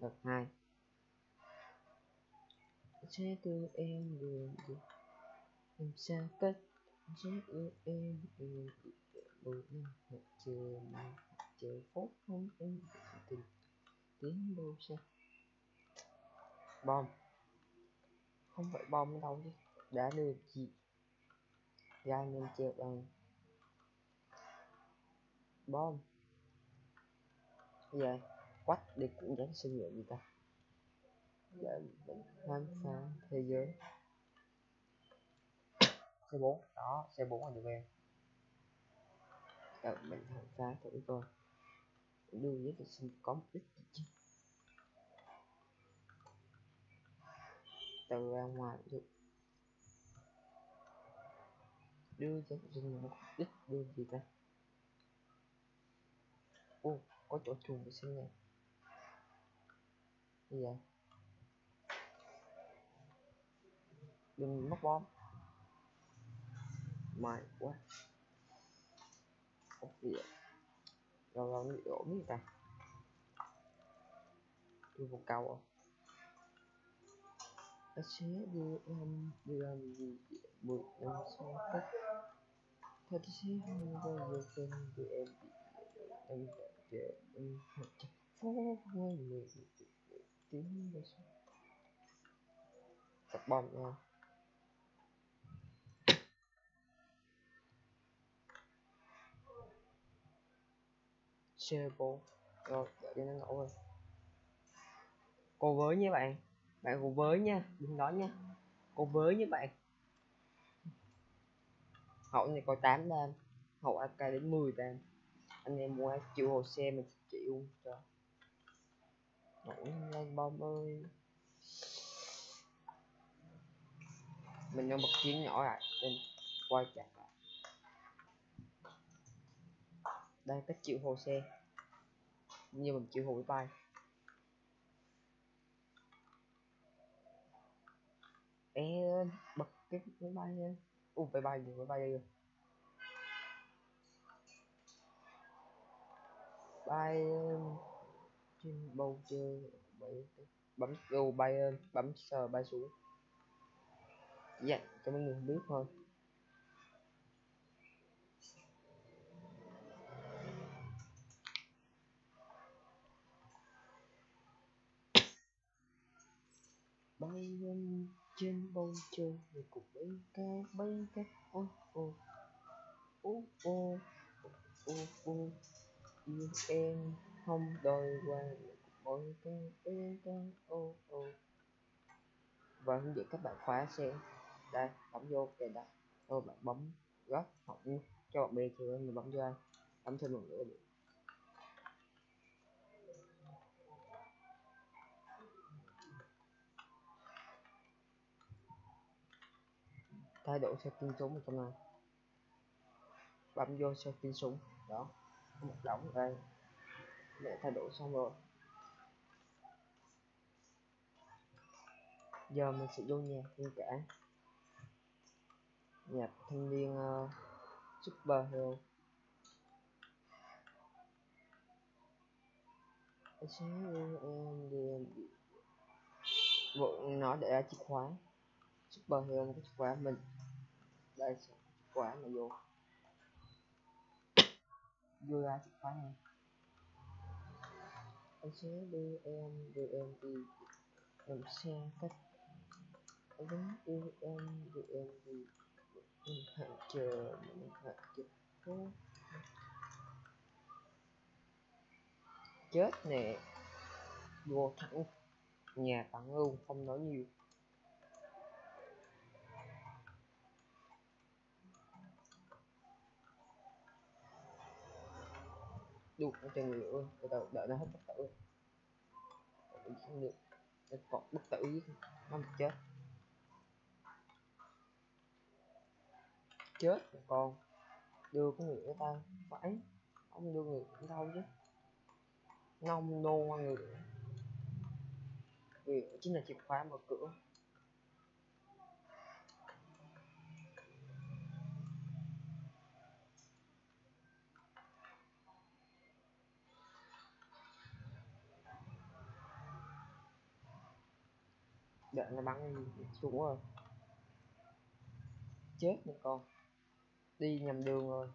đợt hai. Sẽ đưa em đường đi em xa cách sẽ đưa em đường đi một năm một chờ mà chờ phút không em tình tiếng đâu xa bom. Không phải bom đâu chứ. Đã được gì ra nên treo bằng. Bom. Giờ quách đi cũng dám suy nghĩ gì ta? Để mình khám phá thế giới. C 4 đó c 4 là được em đợi mình khám phá thử coi. Đưa giấy vệ sinh có mục đích gì chứ. Từ ra ngoài được. Đưa cho sinh một đích đưa gì ta? Ô, có chỗ chuồng vệ sinh này gì vậy đừng mất bom mày quá ốc gì vậy rồi rồi bị ổn gì ta tôi một câu không ta sẽ đưa em đưa em gì mười em xong cách thật sẽ không bao giờ quên đưa em bị em để em học chắc phố với người tiếng rồi sao tập bom nha Chebo rồi, đợi cho nó nổ rồi. Cô với nha bạn. Bạn cô với nha. Đừng nói nha. Cô với nha bạn. Hậu này có 8 đam. Hậu AK đến 10 đam. Anh em mua chịu hồ xe mình chịu cho nổi lên, bom ơi. Mình đang bật chiến nhỏ lại, nên quay chặt lại. Đây cách chịu hồ xe. Như mình chịu hồ với bay. Em bật cái máy bay nha. U máy bay gì? Máy bay đây rồi. Bay um, trên bầu trời bay bấm go bay lên, bấm sờ bay xuống. Dạ cho mọi người biết thôi. Bay lên trên bầu trời, người cùng bay cao bay ca ô ô ô ô ô ô yêu em không đôi qua mỗi con bay con ô ô. Và hướng dẫn các bạn khóa xe. Đây, bấm vô kèm đặt thôi bạn bấm gấp hoặc cho bạn bè thì mình bấm vô anh bấm thêm một nữa được. Thay đổi setting súng ở trong này bấm vô setting súng. Đó, một đóng đây để thay đổi xong rồi. Giờ mình sẽ vô nhạc như cả nhạc thanh niên uh, super hero. Sẽ bộ nó để ra chìa khóa. Super hero một cái chìa khóa mình. Đây chìa khóa mà vô. Vô ra chìa khóa này anh sẽ đưa em đưa em đi làm xe cách đứng yêu em, đưa em đi. Mình hạn chờ, mình hạn chờ. Phố chết nè. Vô thẳng. Nhà tặng luôn, không nói nhiều. Đủ trên cho người nữa từ từ đợi nó hết bất tử không được. Nó còn bất tử giết nó một chết. Chết còn đưa cái người ta phải không đưa người đâu chứ. Nông nô qua người người chính là chìa khóa mở cửa. Giận nó bắn xuống rồi. Chết một con. Đi nhầm đường rồi.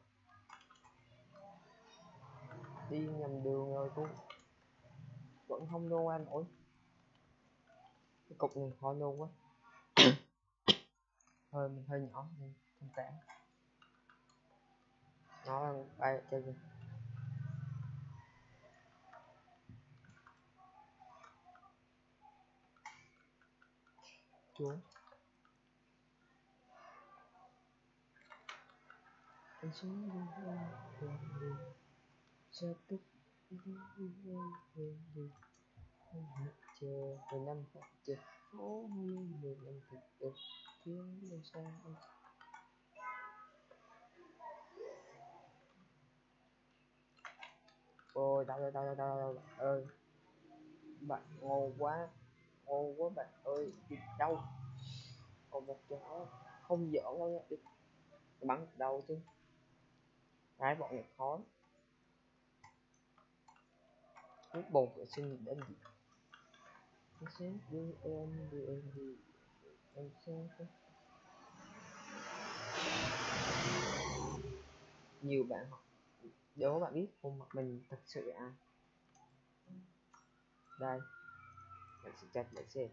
Đi nhầm đường rồi cũng vẫn không nô ăn nổi cái cục này khó nô quá. Hơi mình hơi nhỏ không cản nó bay chơi kìa anh xuống đi về đi. Cho tức đi ra về đi. Không hết chờ về năm phút chờ. Phố như mười năm thật đẹp kiếm đâu xa anh ôi, đau đau đau đau đau ơi, bạn ngon quá ngon quá bạn ơi, đi đâu? Còn một chỗ không giỡn đâu nha. Đi bắn đâu chứ? Cái bọn này khó nước bồn vệ sinh để gì? Em sẽ đưa em đưa em đi. Em sẽ nhiều bạn học. Nếu bạn biết khuôn mặt mình thật sự à? Đây mình sẽ chết để xem.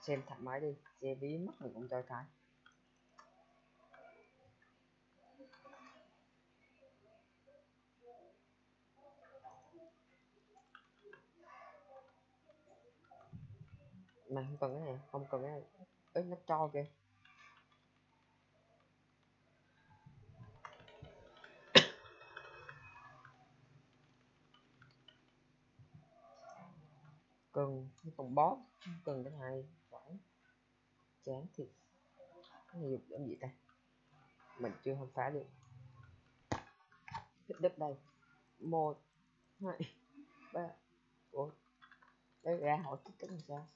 Xem thoải mái đi xem bí mất mình cũng cho cái. Mà không cần cái này, không cần cái này. Ít nó cho kìa. Cần không con boss cần cái này phải chán thiệt. Cái này dùng làm gì ta? Mình chưa không phá được. Hit đất đây. Một, hai, ba, bốn. Đây ra hỏi kích tính làm sao?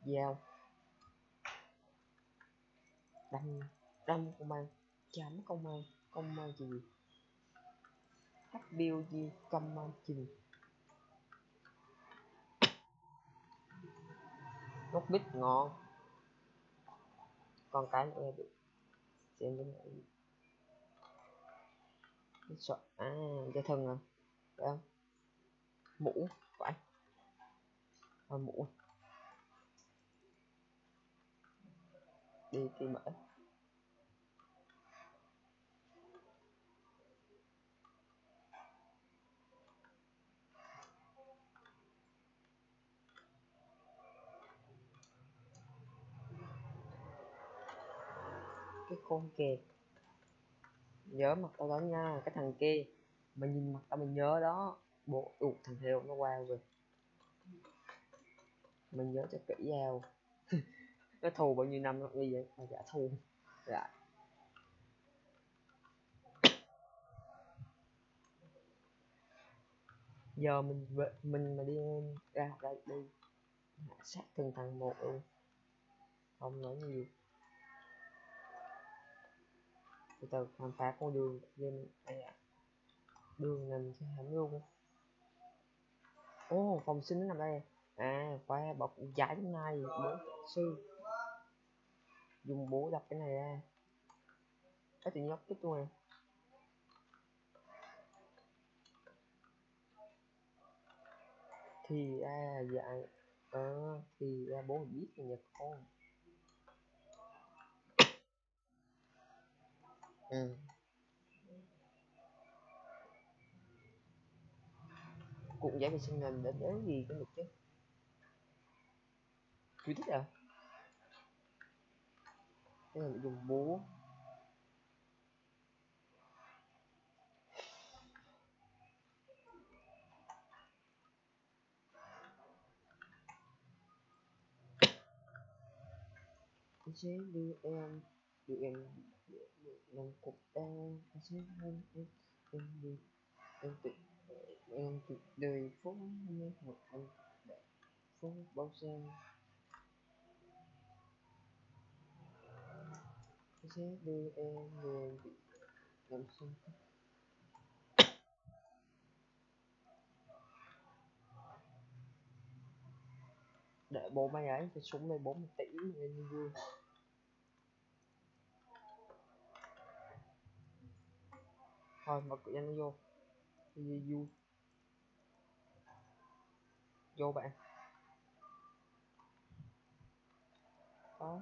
Dao. Đâm đâm công an chém công an công ma gì? Hbog biêu gì? Công ma trình gốc bít ngon. Con cái nữa được. Xem cái này. Cái sợ. À cái thân à. Phải không? Mũ phải. À, mũ. Đi tìm mở khôn con kìa nhớ mặt tao đó nha, cái thằng kia. Mà nhìn mặt tao mình nhớ đó, bộ ụ thằng hiệu nó qua rồi. Mình nhớ cho kỹ vào nó thù bao nhiêu năm nó bây giờ mà trả thù. Lại giờ mình về- mình mà đi ra đây đi. Sát từng thằng một luôn. Không nói nhiều từ từ khám phá con đường game này ạ. Đường nằm trên hẻm luôn ô phòng sinh nó nằm đây. À khoa bọc giải cái này bố sư. Dùng bố đập cái này ra. Cái tự nhóc tích luôn nè thì à dạ ờ thì à, bố biết nhật con ừ. Cũng giải vệ sinh nền để để gì cũng được chứ. Chú thích à? Cái này dùng búa chế đưa em dù em em cũng đang sẽ hơn em em đi em tuyệt em tuyệt đời phố, như một anh đại phút bao xe sẽ đưa em người bị làm sao để bộ máy ấy thì súng này bốn tỷ em vui. Thôi mở cửa nó vô. Đi vui vô. Bạn. Đó.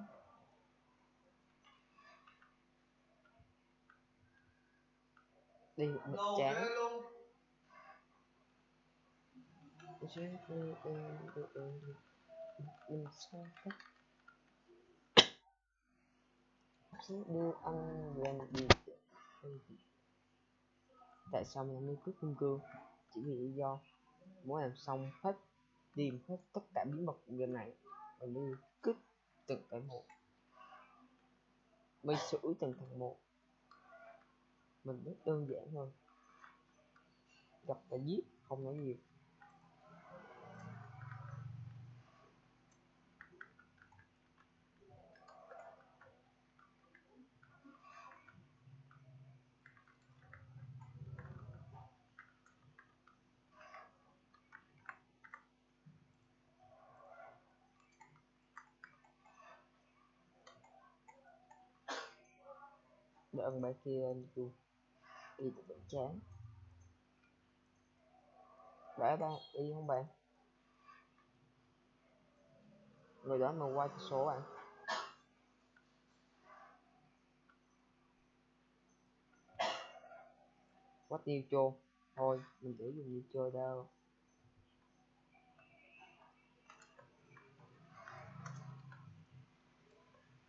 Đi bật chán. mình sao hết chứ đưa ăn làm gì tại sao mình nuôi cướp kim cương chỉ vì lý do muốn làm xong hết tìm hết tất cả bí mật của game này và đi cướp từng cái một. Mình xử từng thằng một. Mình rất đơn giản thôi gặp và giết không nói nhiều. Để ân kia chu đi từ chán để đang đi không bạn? Người đó mà qua số bạn. Quá tiêu chô. Thôi, mình để dùng như chơi đâu.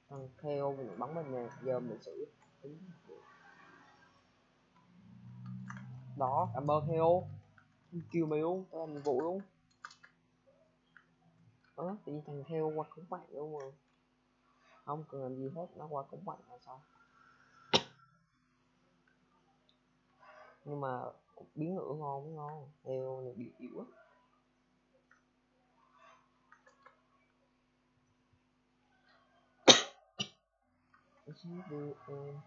Thằng theo mình bắn mình nè giờ mình xử đó, cảm ơn theo kêu mày luôn, tao làm nhiệm vụ luôn. Đó tự nhiên thằng theo qua cũng vậy luôn mà. Không cần làm gì hết, nó qua cũng vậy là sao? nhưng mà biến ngựa ngon ngon theo này bị yếu á. Sẽ đưa em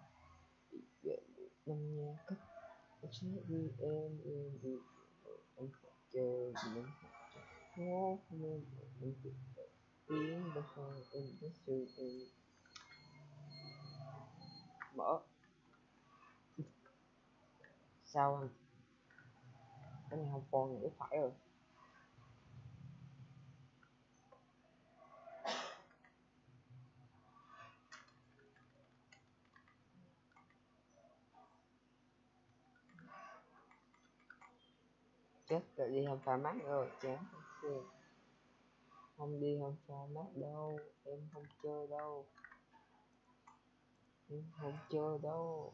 bị vệ năm nha cách em phải chờ mình khó nên mình tự tiếng bây giờ em đã sự em mở sao anh? Anh không còn nữa phải rồi. Chết rồi đi không pha mắt rồi chán thiệt. không đi không pha mắt đâu, em không chơi đâu em không chơi đâu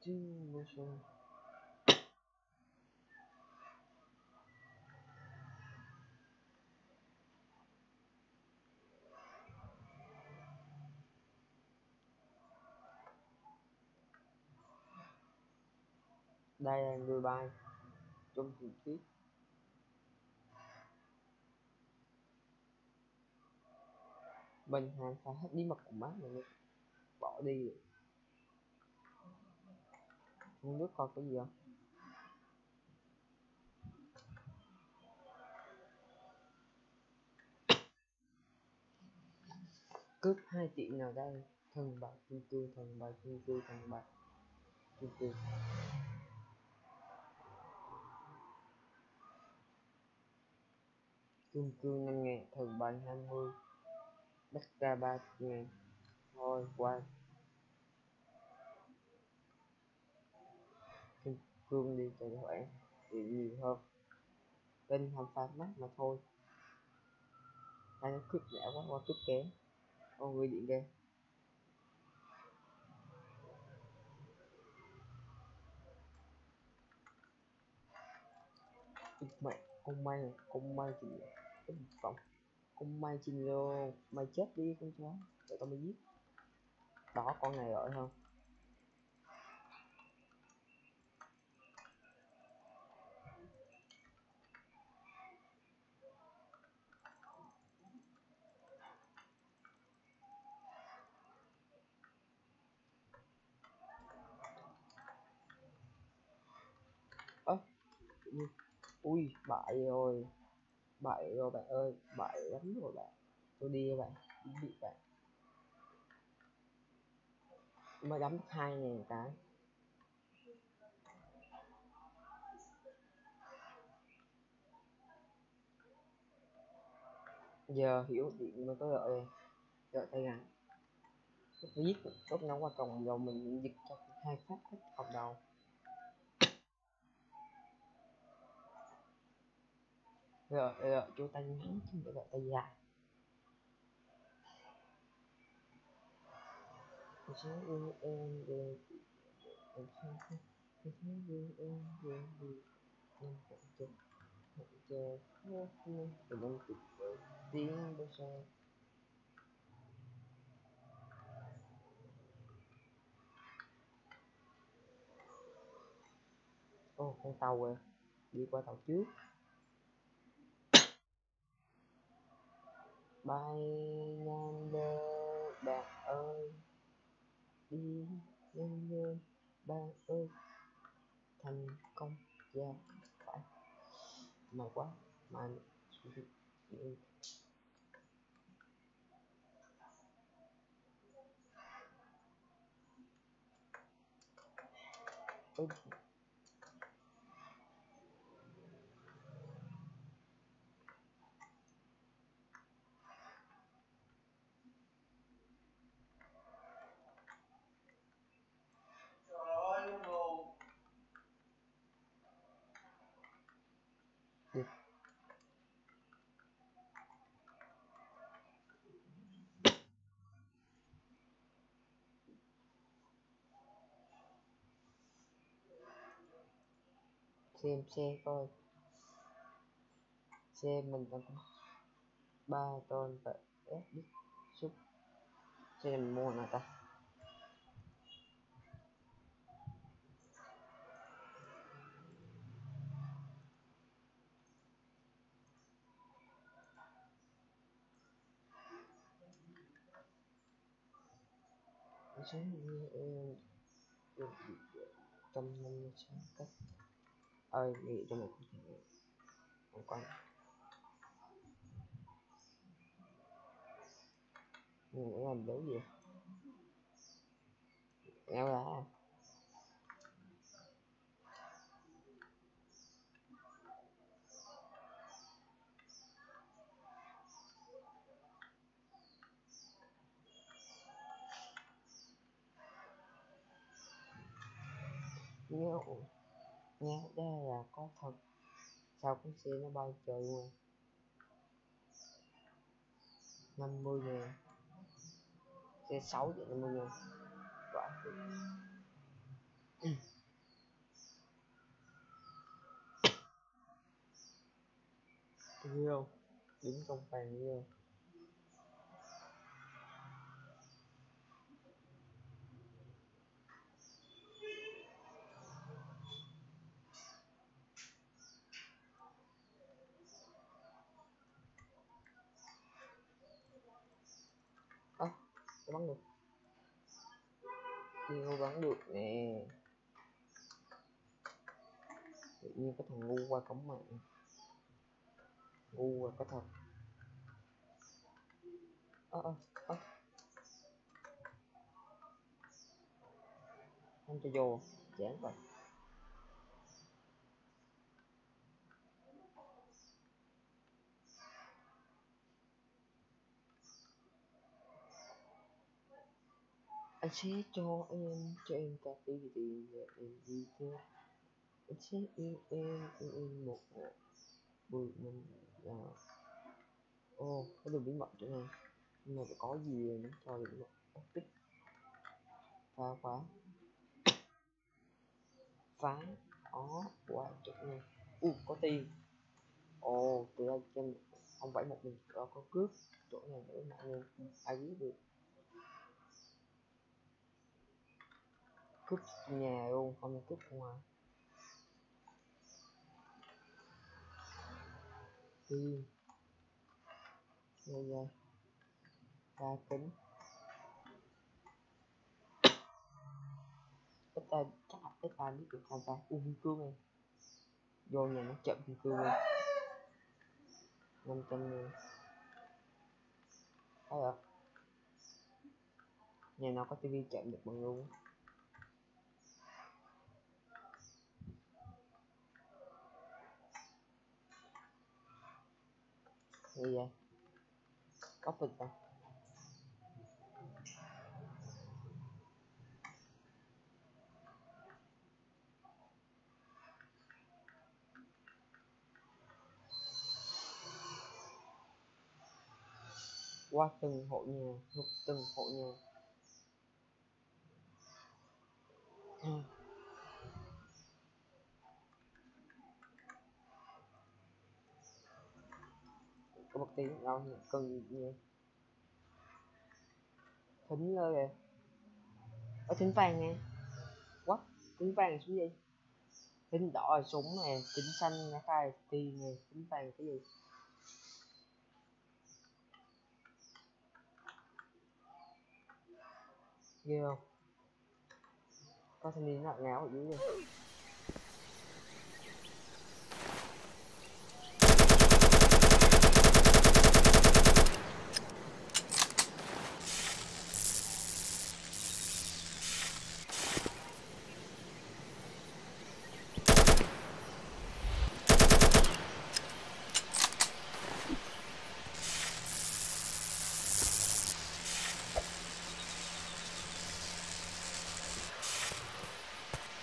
thương đây là người bay trong trực tiếp bình hàng phải hết bí mật của má mình bỏ đi được. nước biết coi cái gì không? Cướp hai chị nào đây? Thần bạc kim cương thần bạc kim cương thần bạc kim cương kim cương năm ngàn, thần bạc hai mươi, đất ra ba ngàn. Thôi, qua. Kim cương đi tài khoản thì nhiều hơn. Tên không phá mắt mà thôi. Hai nó cướp lẻ quá qua cướp kém. Ô người điện game Ui, mẹ con may không con may thì cái phòng con may chị lô mày chết đi con chó. Để tao mới giết. Đó con này rồi không? Đi ừ. ui, bại rồi. Bại rồi bạn ơi, bại lắm rồi bạn. Tôi đi bạn bị bạn. Mới đấm hai ngàn cái. Giờ hiểu thì mới có lợi lợi tay gắn. Viết tốt nó qua còng đầu mình giật cho hai phát hết còng đầu rồi rồi chúng tay ngắn chứ không phải tay dài sẽ yêu em về em không không yêu em về vì em vẫn chờ chờ tiếng bao ô con tàu rồi đi qua tàu trước bay ngang đơ bạn ơi. Đi nhanh lên bạn ơi. Thành công ra phải. Mà quá mà Ôi, đi xem xe coi. Xe mình đang có ba ton và ép đít súp xe mình mua nào ta. Sống như em được trăm năm mươi sáu cách ơi nghĩ cho mình không thể quan mình nghĩ làm dấu gì? Eo là Yeah nhớ đây là có thật sao cũng xe nó bay trời luôn năm mươi ngàn xe sáu triệu năm mươi ngàn quả yêu. Đứng trong bàn yêu à, bắn được yêu bắn được nè. Tự nhiên cái thằng ngu qua cổng mạng. Ngu qua có thật ơ ơ ơ không cho vô. Chán vậy. Anh sẽ cho em cho em cà phê thì và em đi theo anh sẽ yêu em yêu em một buổi mình là ô có đường bí mật chỗ này. Nhưng mà có gì nó cho được bí mật. Tích phá khóa phá, ó qua chỗ này. U có tiền. Ồ từ đây cho không phải một mình có có cướp chỗ này nữa mọi người ai biết được. Cướp nhà luôn, không cướp ngoài đi. Đây đây ta kính. Ít ta, chắc là ít ta biết được không ta? U nguy cương này. Vô nhà nó chậm thì cương này. Năm trăm ngàn thấy không? Nhà nó có tivi chậm được bằng luôn gì vậy copy bình qua từng hộ nhà thuộc từng hộ nhà. Ừ. có một tí đâu cần gì thính ơi kìa. Ở thính vàng nè quá, thính vàng là số gì thính đỏ là súng nè, thính xanh là khai tiền nè, thính vàng là cái gì. Ghê không? Có thanh niên nó ngáo ở dưới rồi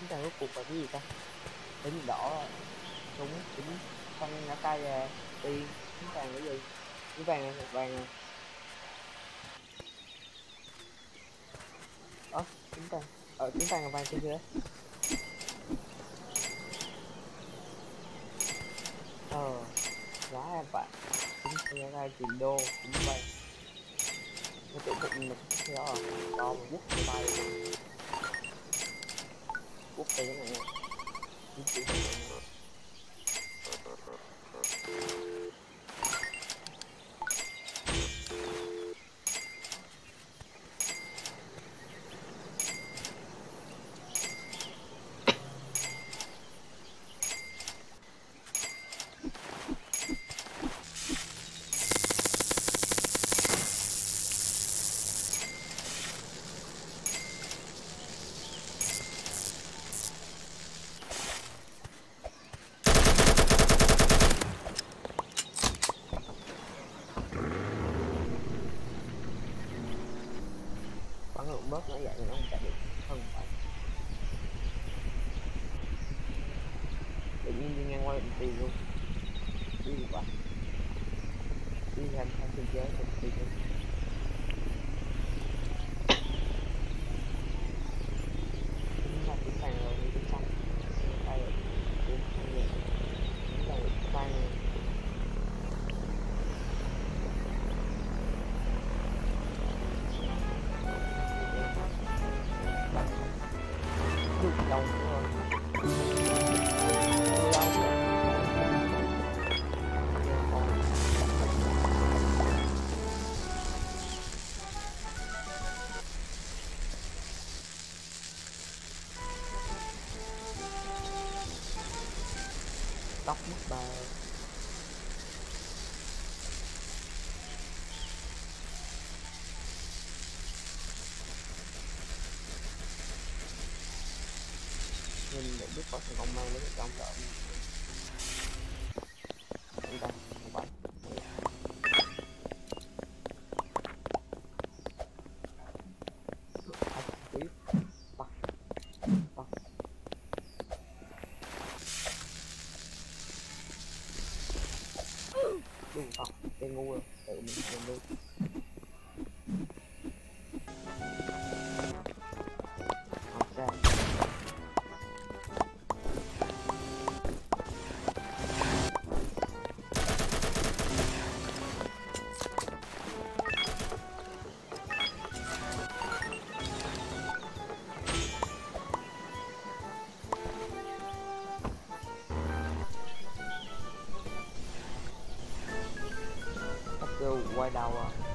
chúng ta rốt cuộc là cái gì ta? Tính đỏ, súng tính phân ngã tay là tiền tính vàng cái gì? Cái vàng này vàng này ơ tính vàng ờ tính vàng là vàng kia kìa. Ờ giá em bạn tính ngã tay tiền đô tính vàng. Nó tự tượng mình cái đó to một quốc bay quốc tế này nè chính trị này nè nó vậy nó không chạy được hơn phải tự nhiên đi ngang qua định tiền luôn. Đi à? qua đi hành hành sinh chế định tiền tóc mất bà nhìn để biết có thành công mang đến trong đợi chúng ta không phải Hãy tiếp tắt tắt đúng không kêu quay đầu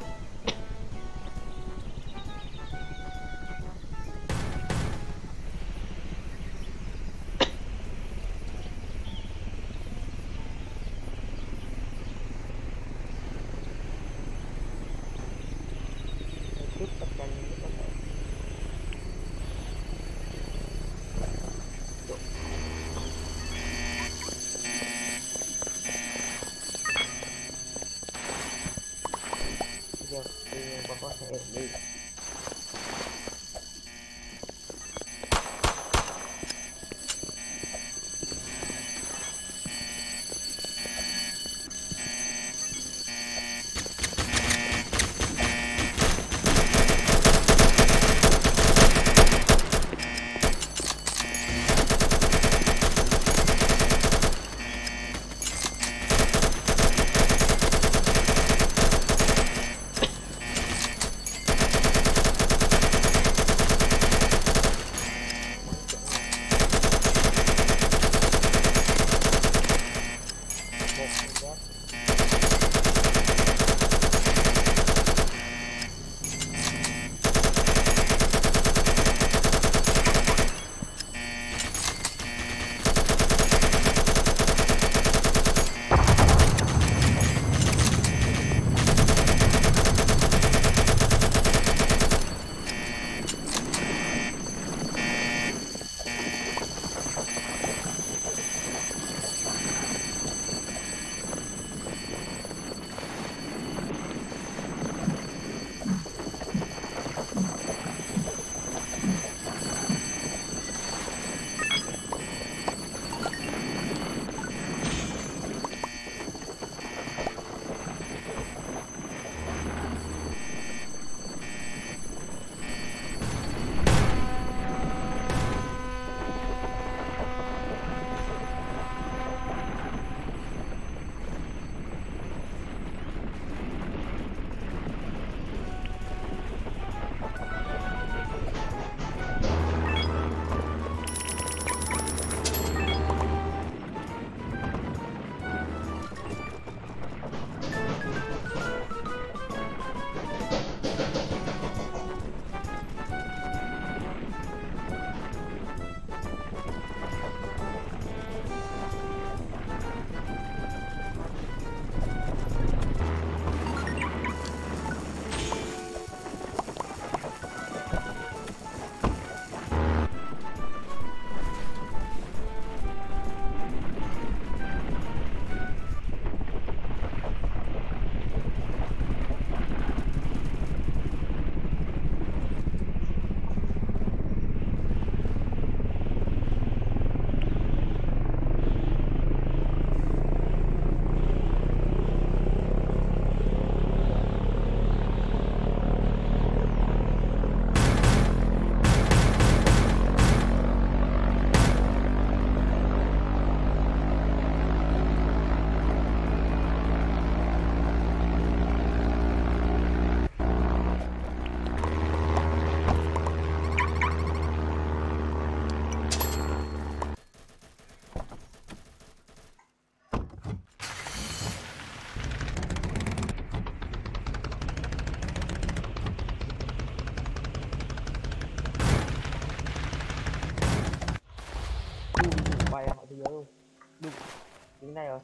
đứng này rồi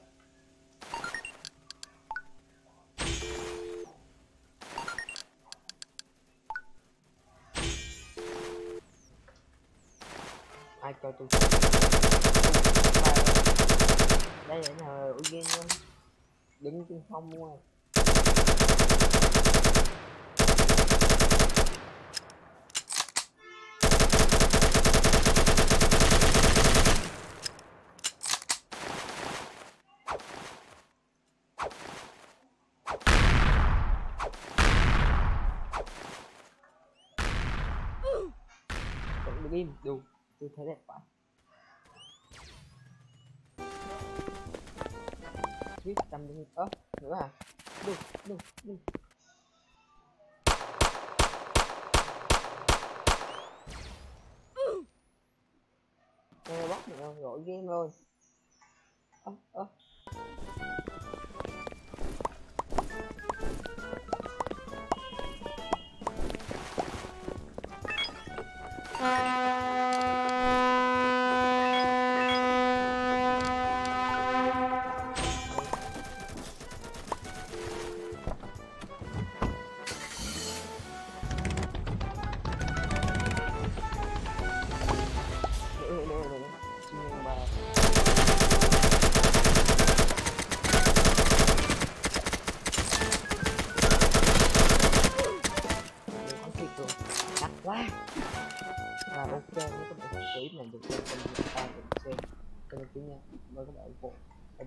ai cho tôi đây là nhờ ủi game luôn đứng trên không luôn rồi vẫn tôi thấy đẹp quá. Viết trăm đinh ớ nữa à? Đúng đúng đúng. Nghe bắt nữa, gọi game rồi. Ơ ơ.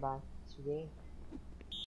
Clip này